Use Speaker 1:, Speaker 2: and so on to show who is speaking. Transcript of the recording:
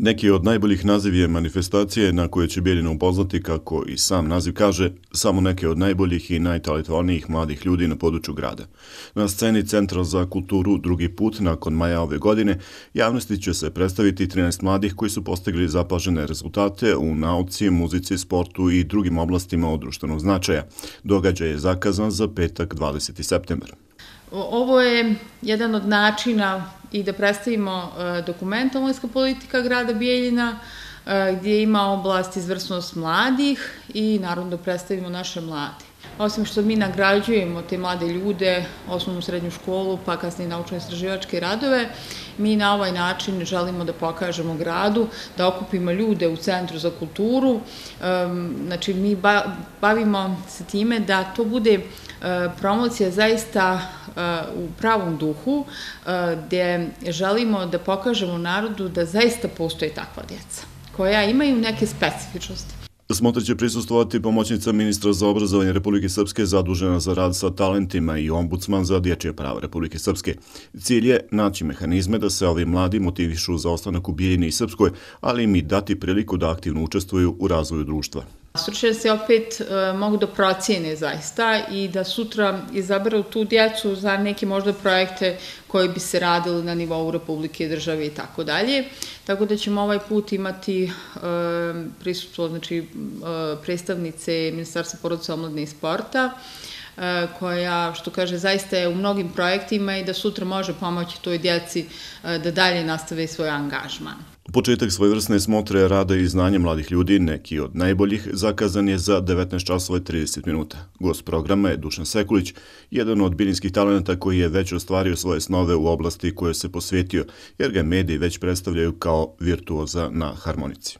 Speaker 1: Neki od najboljih nazivije manifestacije na koje će Bijeljina upoznati, kako i sam naziv kaže, samo neke od najboljih i najtalentovanijih mladih ljudi na području grada. Na sceni Centra za kulturu drugi put nakon maja ove godine javnosti će se predstaviti 13 mladih koji su postigli zapažene rezultate u nauci, muzici, sportu i drugim oblastima od društvenog značaja. Događaj je zakazan za petak 20. septembar.
Speaker 2: Ovo je jedan od načina i da predstavimo e, dokument omladska politika grada Bijeljina, e, gdje ima oblast izvrsnost mladih i naravno da predstavimo naše mlade. Osim što mi nagrađujemo te mlade ljude, osnovnu srednju školu, pa kasnije naučno-istraživačke radove, mi na ovaj način želimo da pokažemo gradu, da okupimo ljude u Centru za kulturu. Znači, mi bavimo se time da to bude e, promocija zaista e, u pravom duhu, e, gde želimo da pokažemo narodu da zaista postoje takva djeca, koja imaju neke specifičnosti.
Speaker 1: Smotra će prisustovati pomoćnica ministra za obrazovanje Republike Srpske zadužena za rad sa talentima i ombudsman za dječje prava Republike Srpske. Cilj je naći mehanizme da se ovi mladi motivišu za ostanak u Bijeljini i Srpskoj, ali im i dati priliku da aktivno učestvuju u razvoju društva.
Speaker 2: Se opet e, mogu da procijene zaista i da sutra izaberu tu djecu za neke možda projekte koji bi se radili na nivou Republike, države i tako dalje. Tako da ćemo ovaj put imati e, prisutstvo znači, e, predstavnice Ministarstva porodice omladne i sporta, koja, što kaže, zaista je u mnogim projektima i da sutra može pomoći toj djeci da dalje nastave svoj angažman.
Speaker 1: Početak svojevrsne smotre rada i znanja mladih ljudi, neki od najboljih, zakazan je za 19 časova i 30 minuta. Gost programa je Dušan Sekulić, jedan od bilinskih talenta koji je već ostvario svoje snove u oblasti koje se posvetio, jer ga mediji već predstavljaju kao virtuoza na harmonici.